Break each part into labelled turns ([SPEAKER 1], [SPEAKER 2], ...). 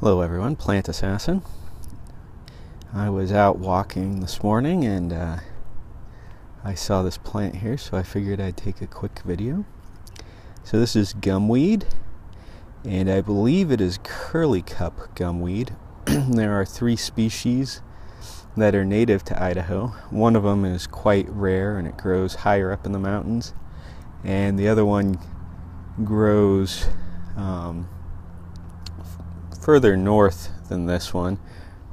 [SPEAKER 1] Hello, everyone. Plant Assassin. I was out walking this morning and uh, I saw this plant here, so I figured I'd take a quick video. So, this is gumweed, and I believe it is curly cup gumweed. there are three species that are native to Idaho. One of them is quite rare and it grows higher up in the mountains, and the other one grows. Um, further north than this one,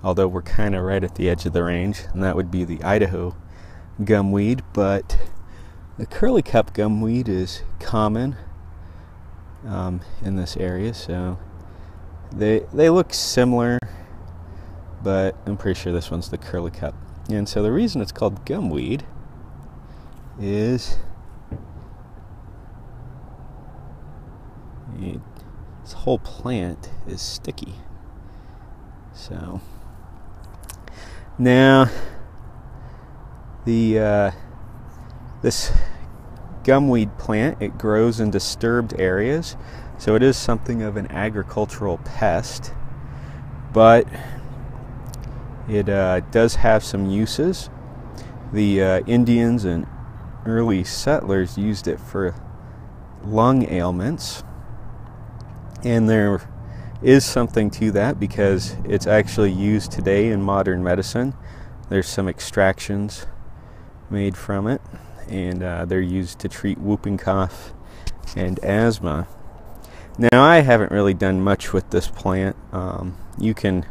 [SPEAKER 1] although we're kind of right at the edge of the range, and that would be the Idaho gumweed. But the curly cup gumweed is common um, in this area, so they they look similar, but I'm pretty sure this one's the curly cup. And so the reason it's called gumweed is it this whole plant is sticky. So now the uh, this gumweed plant it grows in disturbed areas, so it is something of an agricultural pest, but it uh, does have some uses. The uh, Indians and early settlers used it for lung ailments and there is something to that because it's actually used today in modern medicine. There's some extractions made from it, and uh, they're used to treat whooping cough and asthma. Now, I haven't really done much with this plant. Um, you can,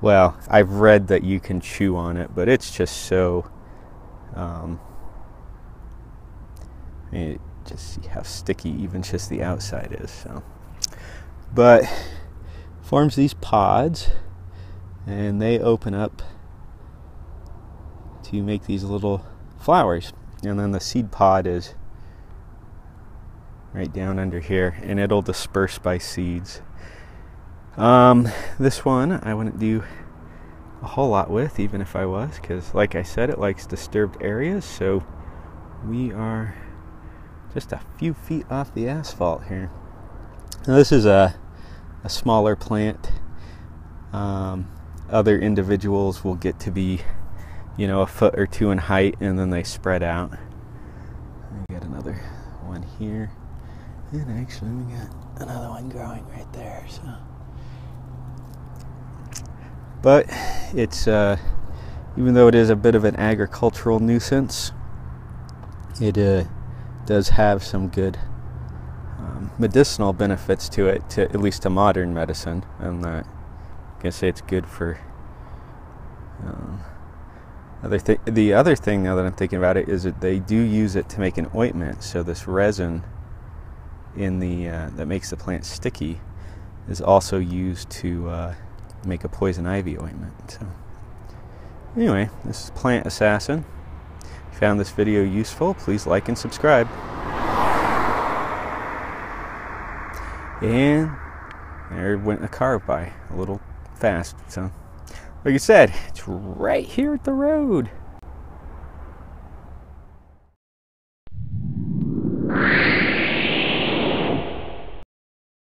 [SPEAKER 1] well, I've read that you can chew on it, but it's just so. Um, it, just see how sticky even just the outside is. So but forms these pods and they open up to make these little flowers. And then the seed pod is right down under here and it'll disperse by seeds. Um, this one I wouldn't do a whole lot with even if I was because like I said it likes disturbed areas so we are just a few feet off the asphalt here now this is a, a smaller plant. Um, other individuals will get to be, you know, a foot or two in height and then they spread out. We got another one here. And actually, we got another one growing right there. So, but it's uh, even though it is a bit of an agricultural nuisance, it uh, does have some good medicinal benefits to it, to at least to modern medicine. I'm not gonna say it's good for. Uh, other th- the other thing now that I'm thinking about it is that they do use it to make an ointment. So this resin in the uh, that makes the plant sticky is also used to uh, make a poison ivy ointment. So anyway, this is Plant Assassin. If you found this video useful, please like and subscribe. And there went a car by a little fast. So, like I said, it's right here at the road.